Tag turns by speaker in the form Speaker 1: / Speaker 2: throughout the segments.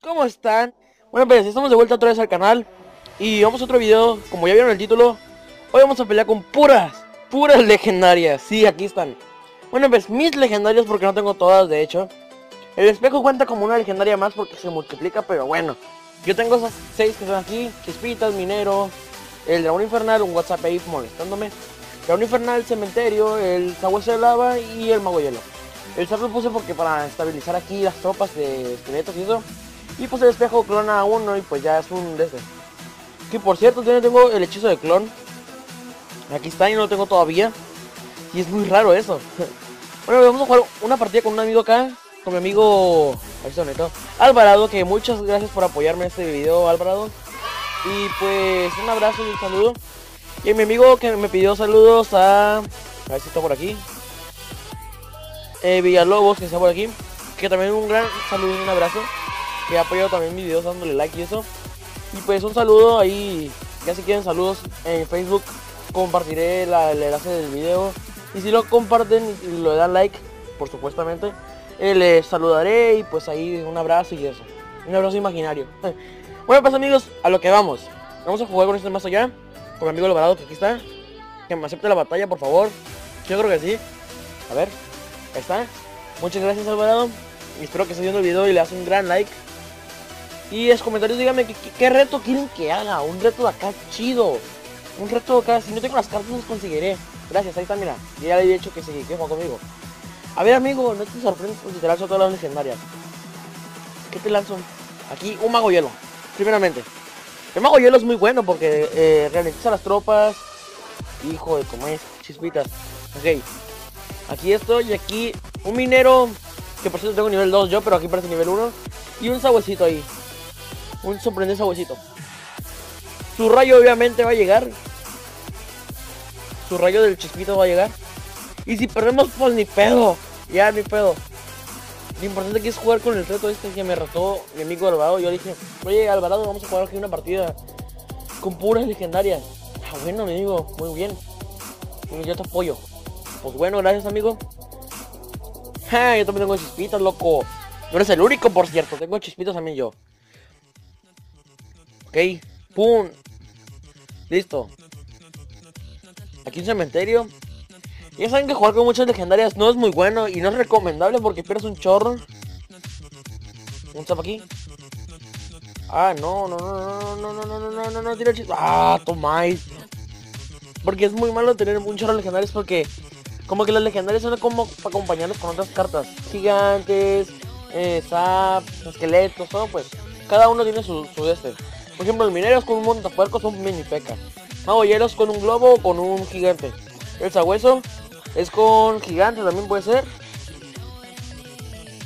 Speaker 1: ¿Cómo están? Bueno, pues estamos de vuelta otra vez al canal Y vamos a otro video, como ya vieron el título Hoy vamos a pelear con puras, puras legendarias. Sí, aquí están. Bueno, pues mis legendarias porque no tengo todas, de hecho. El espejo cuenta como una legendaria más porque se multiplica, pero bueno. Yo tengo esas seis que son aquí Chispitas, Minero, el Dragón Infernal, un WhatsApp ahí molestándome Dragón Infernal, Cementerio, el Sabueso de Lava y el Mago Hielo el cerro lo puse porque para estabilizar aquí las tropas de esqueletos y eso. Y pues el espejo clona a uno y pues ya es un de este. Que por cierto, también tengo el hechizo de clon. Aquí está y no lo tengo todavía. Y es muy raro eso. bueno, vamos a jugar una partida con un amigo acá. Con mi amigo... Alvarado, que muchas gracias por apoyarme en este video, Alvarado. Y pues un abrazo y un saludo. Y mi amigo que me pidió saludos a... A ver si está por aquí eh, Villalobos, que está por aquí. Que también un gran saludo y un abrazo. Que ha apoyado también mis videos dándole like y eso. Y pues un saludo ahí. Ya si quieren saludos en Facebook, compartiré la, el enlace del video. Y si lo comparten y lo dan like, por supuestamente, eh, les saludaré y pues ahí un abrazo y eso. Un abrazo imaginario. bueno pues amigos, a lo que vamos. Vamos a jugar con este más allá. Con mi amigo Alvarado que aquí está. Que me acepte la batalla, por favor. Yo creo que sí. A ver. Ahí está. Muchas gracias Alvarado. Y espero que esté viendo el video y le hagas un gran like. Y en los comentarios díganme qué, reto quieren que haga. Un reto de acá chido. Un reto de acá. Si no tengo las cartas los conseguiré. Gracias, ahí está, mira. Ya le he dicho que se que juega conmigo. A ver amigo, no te sorprendes si te lanzo todas las legendarias. ¿Qué te lanzo? Aquí un mago hielo. Primeramente. El mago hielo es muy bueno porque eh, ralentiza las tropas. Hijo de cómo es, chispitas. Ok. Aquí estoy, aquí un minero, que por cierto tengo nivel 2 yo, pero aquí parece nivel 1. Y un sabuesito ahí. Un sorprendente sabuesito. Su rayo obviamente va a llegar. Su rayo del chispito va a llegar. Y si perdemos, pues ni pedo. Ya, ni pedo. Lo importante aquí es jugar con el reto este que me rató mi amigo Alvarado. Yo dije, oye Alvarado, vamos a jugar aquí una partida con puras legendarias. Ah, bueno, mi amigo, muy bien. Yo te apoyo. Pues bueno, gracias amigo. Ja, yo también tengo chispitas, loco. No eres el único, por cierto. Tengo chispitas también yo. Ok. Pum. Listo. Aquí un cementerio. Ya saben que jugar con muchas legendarias no es muy bueno y no es recomendable porque pierdes un chorro. Un zap aquí. Ah, no, no, no, no, no, no, no, no, no, no, tira el Ah, tomáis. Porque es muy malo tener un chorro legendarios porque como que los legendarios son como para acompañarlos con otras cartas. Gigantes, eh, esqueletos, todo pues. Cada uno tiene su, su este. Por ejemplo, los mineros con un montapuerco son mini peca. Magolleros con un globo o con un gigante. El sabueso es con gigante también puede ser.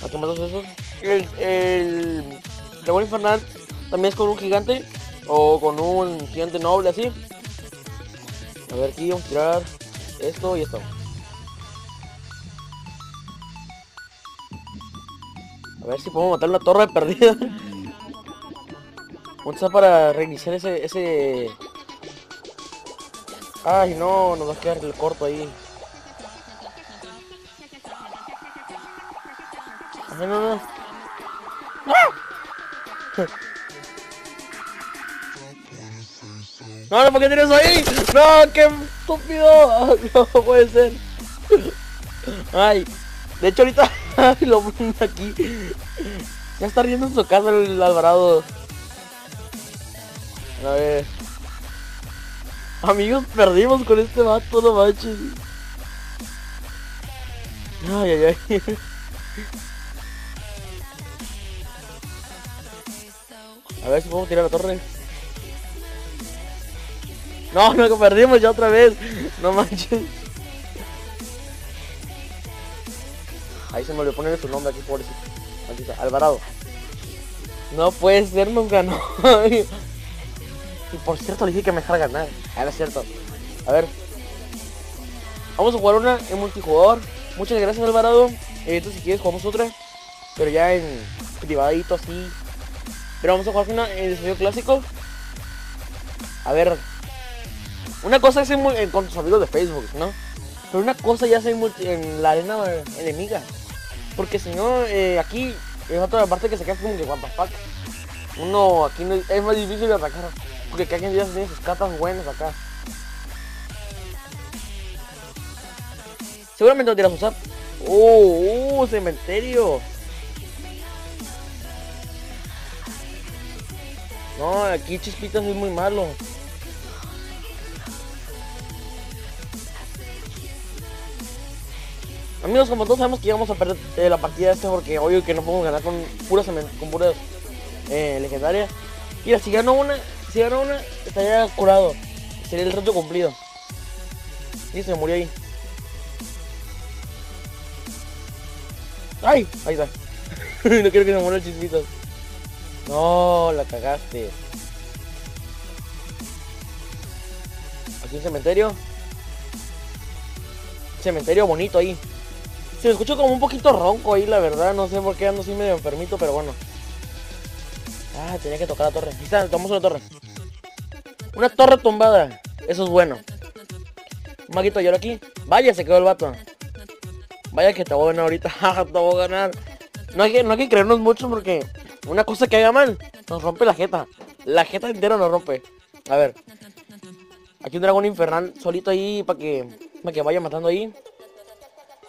Speaker 1: ¿A qué más esos? El, el dragón infernal también es con un gigante o con un gigante noble así. A ver aquí vamos a tirar esto y esto. A ver si podemos matar una torre perdida. Vamos a para reiniciar ese, ese... Ay no, nos va a quedar el corto ahí. No. No, no, ¿por qué tienes ahí? No, qué estúpido. No puede ser. Ay, de hecho ahorita lo ponen aquí. Ya está riendo en su casa el Alvarado. A ver. Amigos, perdimos con este vato, no manches. Ay, ay, ay. A ver si podemos tirar la torre. No, no, perdimos ya otra vez. No manches. Ahí se me olvidó ponerle su nombre aquí, pobrecito. Alvarado. No puede ser, nunca no. y por cierto le dije que me dejara ganar. Ahora es cierto. A ver. Vamos a jugar una en multijugador. Muchas gracias Alvarado. Esto si quieres jugamos otra. Pero ya en privadito así. Pero vamos a jugar una en desafío clásico. A ver. Una cosa es en, en- con tus amigos de Facebook, ¿no? Pero una cosa ya es en, en la arena enemiga. Porque si no, eh, aquí es otra parte que se queda como que fuck. Uno aquí no- es más difícil de atacar. Porque cada quien ya tiene sus cartas buenas acá. Seguramente lo tiras usar. ¡Oh! ¡Oh! ¡Cementerio! No, aquí Chispitas es muy malo. Amigos, como todos sabemos que íbamos a perder eh, la partida esta porque obvio que no podemos ganar con puras con puras eh, legendarias. Mira, si gano una, si gano una, estaría curado. Sería el reto cumplido. Y se murió ahí. ¡Ay! Ahí está. no quiero que se muera el chispitas. No, la cagaste. Aquí un cementerio. Cementerio bonito ahí. Se escucha como un poquito ronco ahí, la verdad. No sé por qué ando así medio enfermito, pero bueno. Ah, tenía que tocar la torre. Ahí está, tomamos una torre. Una torre tumbada. Eso es bueno. Un maguito hielo aquí. Vaya, se quedó el vato. Vaya que te voy a ganar ahorita. Te voy a ganar. No hay, que, no hay que creernos mucho porque una cosa que haga mal nos rompe la jeta. La jeta entera nos rompe. A ver. Aquí un dragón infernal solito ahí para que, para que vaya matando ahí.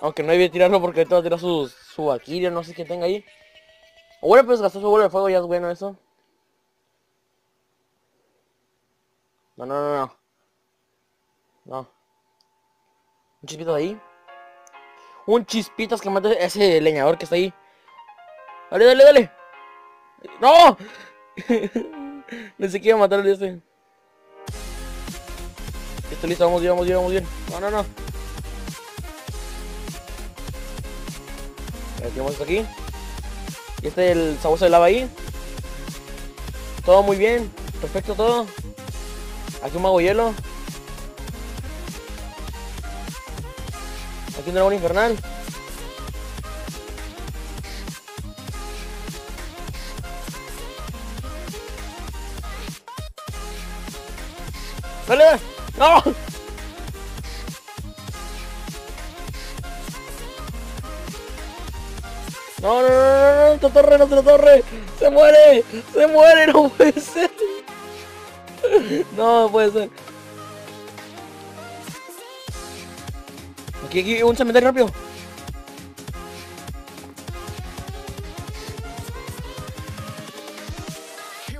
Speaker 1: Aunque no debe tirarlo porque ahorita va a tirar su, su no sé qué tenga ahí. O bueno, pues gastó su bola de fuego, ya es bueno eso. No, no, no, no. No. Un chispito de ahí. Un chispitas que mate ese leñador que está ahí. Dale, dale, dale. ¡No! Pensé que iba a matar al este. Listo, listo, vamos bien, vamos bien, vamos bien. No, no, no. Tenemos esto aquí. Y este el sabueso de lava ahí. Todo muy bien. Perfecto todo. Aquí un mago hielo. Aquí un dragón infernal. ¡Dale! ¡No! No, no, no, no, no, torre, no, esta torre. Se muere, se muere, no puede ser. No puede ser. Aquí, aquí, un cementerio rápido.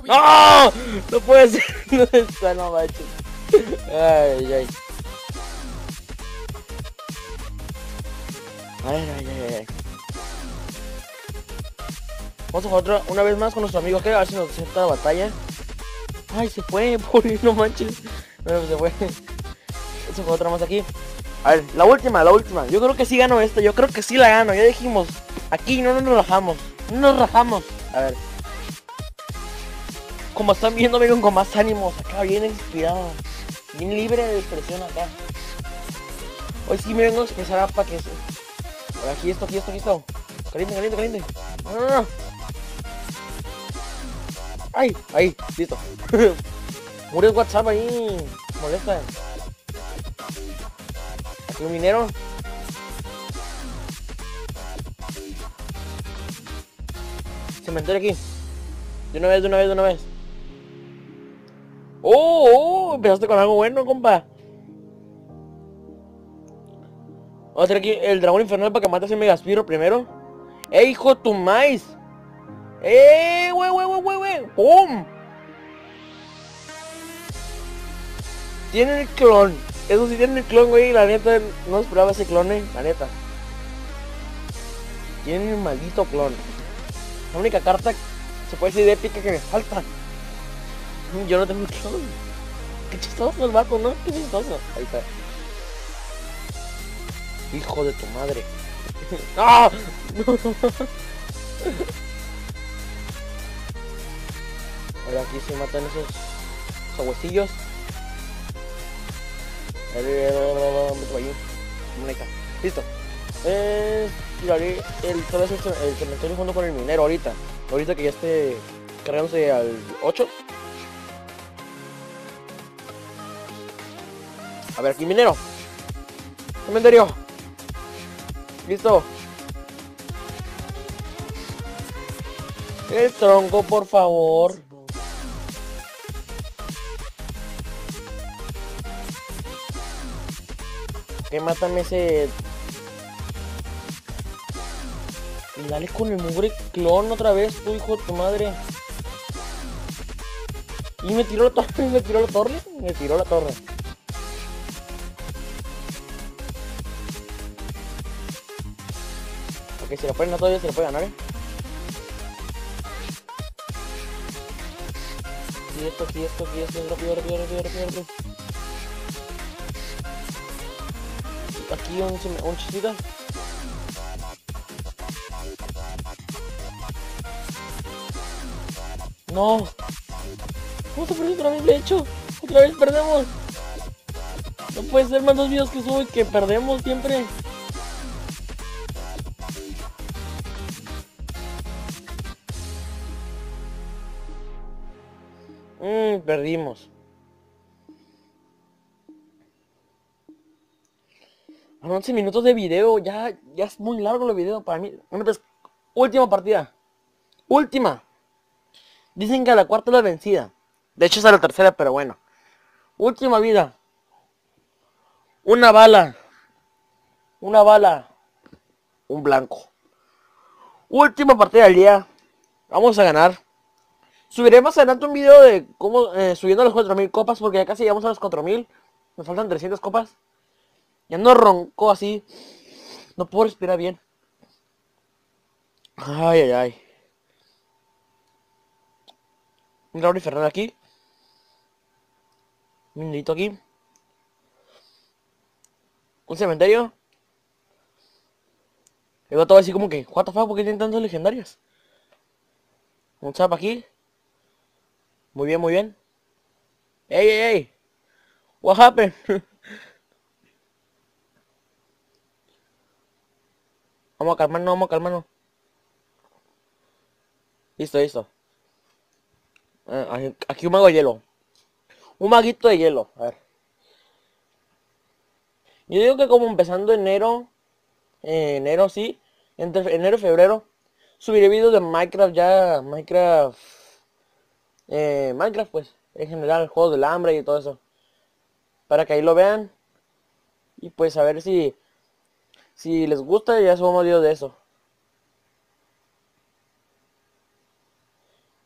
Speaker 1: ¡No! No puede ser. No está, no manches. Ay, ay. Ay, ay, ay, ay. Vamos a jugar otra, una vez más con nuestro amigo que a ver si nos acepta la batalla. Ay, se fue, pobre, no manches. No, se fue. Vamos a jugar otra más aquí. A ver, la última, la última. Yo creo que sí gano esta, yo creo que sí la gano. Ya dijimos, aquí no nos rajamos. No nos rajamos. A ver. Como están viendo, vengo con más ánimos. Acá bien inspirado. Bien libre de expresión acá. Hoy sí me vengo a expresar para que... A ver, aquí esto, aquí esto, aquí esto. Caliente, caliente, caliente. No. Ay, ahí, listo. Murió el WhatsApp ahí. Molesta. Aquí un minero. Cementerio aquí. De una vez, de una vez, de una vez. ¡Oh! empezaste con algo bueno, compa. Vamos a hacer aquí el dragón infernal para que mates ese megaspiro primero. ¡Eh, hijo tu maíz! ¡Eh, güey, güey, güey, güey, güey! ¡Pum! Tiene el clon. Eso sí tiene el clon, güey. La neta, no esperaba ese clon, eh. La neta. Tiene el maldito clon. La única carta se puede decir de épica que me falta. Yo no tengo clon. Qué chistoso el vato, ¿no? Qué chistoso. Ahí está. Hijo de tu madre. ¡Ah! Ahora aquí se matan esos sabuesillos. Listo. Eh, tiraré el, ce- el cementerio junto con el minero ahorita. Ahorita que ya esté cargándose al 8. A ver, aquí minero. Cementerio. Listo. El tronco, por favor. Que mátame ese... Y dale con el mugre clon otra vez, tu hijo de tu madre. Y me tiró la torre, me tiró la torre, me tiró la torre. Ok, se lo pueden, no todavía se lo puede ganar, eh. Sí, esto, sí, esto, sí, esto, rápido, rápido, rápido, rápido, rápido. Aquí un, un chistito. No. Vamos a perder otra vez, de hecho. Otra vez perdemos. No puede ser más dos videos que subo y que perdemos siempre. A 11 minutos de video, ya, ya es muy largo el video para mí. Pues, última partida. Última. Dicen que a la cuarta la vencida. De hecho es a la tercera, pero bueno. Última vida. Una bala. Una bala. Un blanco. Última partida del día. Vamos a ganar. Subiré más adelante un video de cómo eh, subiendo las 4000 copas porque ya casi llegamos a las 4000. Me faltan 300 copas. Ya no ronco así. No puedo respirar bien. Ay, ay, ay. Un Raúl Fernández aquí. Un niñito aquí. Un cementerio. Luego todo así como que, what the fuck, ¿por tienen tantos legendarios? Un chap aquí. Muy bien, muy bien. ¡Ey, ey, ey! What happened? vamos a calmarnos, vamos a calmarnos. Listo, listo. Ah, aquí un mago de hielo. Un maguito de hielo. A ver. Yo digo que como empezando enero. Eh, enero sí. Entre enero y febrero. Subiré videos de Minecraft ya. Minecraft. Eh, Minecraft pues. En general. Juegos del hambre y todo eso. Para que ahí lo vean. Y pues a ver si. Si les gusta ya subamos videos de eso.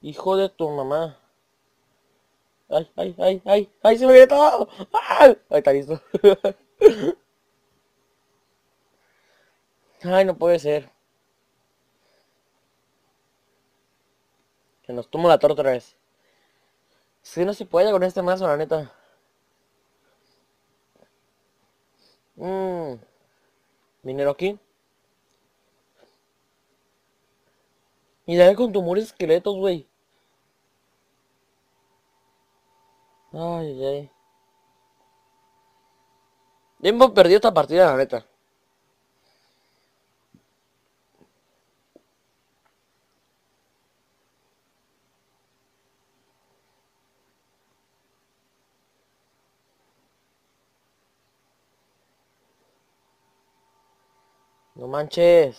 Speaker 1: Hijo de tu mamá. Ay, ay, ay, ay, ay, se me viene todo. Ay, ahí está listo. Ay, no puede ser. Que nos tomo la torta otra vez. Si no se puede con este mazo, la neta. Mmm. Dinero aquí. Y dale con tumores esqueletos, güey. Ay, ay. Hemos perdido esta partida, la neta. No manches.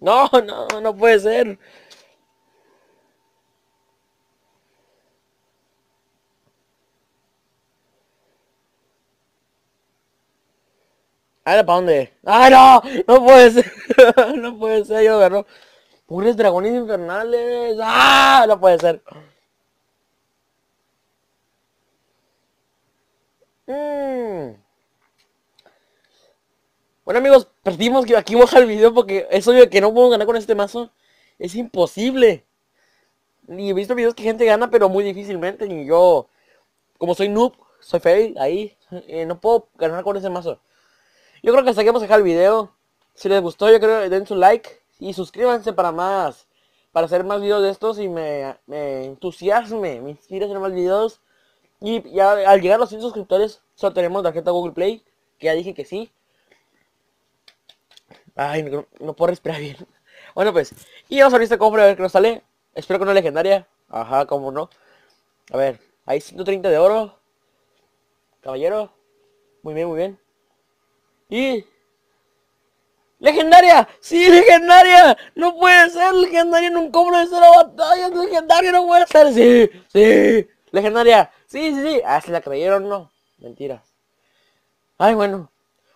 Speaker 1: No, no, no puede ser. Ahora, ¿para dónde? ¡Ay, no! ¡No puede ser! no puede ser, yo agarro. Puros dragones infernales. ¡Ah! No puede ser. Mmm. Bueno amigos, perdimos que aquí baja el video porque es obvio que no puedo ganar con este mazo. Es imposible. Ni he visto videos que gente gana, pero muy difícilmente. Ni yo, como soy noob, soy fail, ahí, eh, no puedo ganar con ese mazo. Yo creo que hasta aquí vamos a dejar el video. Si les gustó, yo creo que den su like y suscríbanse para más, para hacer más videos de estos y me, me entusiasme, me inspire a hacer más videos. Y ya al llegar a los 100 suscriptores, solo tenemos tarjeta Google Play, que ya dije que sí. Ay, no, puedo respirar bien. Bueno, pues, y vamos a abrir este cofre a ver qué nos sale. Espero que no legendaria. Ajá, cómo no. A ver, hay 130 de oro. Caballero. Muy bien, muy bien. Y... ¡Legendaria! ¡Sí, legendaria! ¡No puede ser legendaria en un cobro de cero batallas! ¡Legendaria no puede ser! ¡Sí! ¡Sí! ¡Legendaria! ¡Sí, sí, sí! Ah, si la creyeron, no. Mentira. Ay, bueno.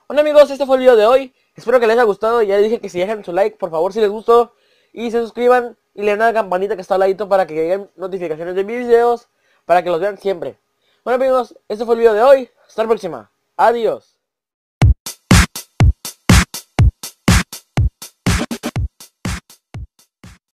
Speaker 1: Bueno amigos, este fue el video de hoy. Espero que les haya gustado. Ya les dije que si dejan su like, por favor, si les gustó. Y se suscriban y le den a la campanita que está al ladito para que lleguen notificaciones de mis videos. Para que los vean siempre. Bueno amigos, este fue el video de hoy. Hasta la próxima. Adiós.